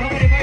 Dios.